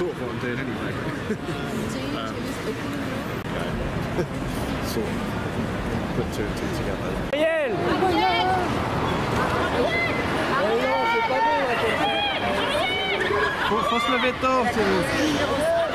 sort of what I'm doing anyway. So you literally just the door? sort of. Put two and two together. Arielle! Arielle! Arielle! faut se lever tôt, c'est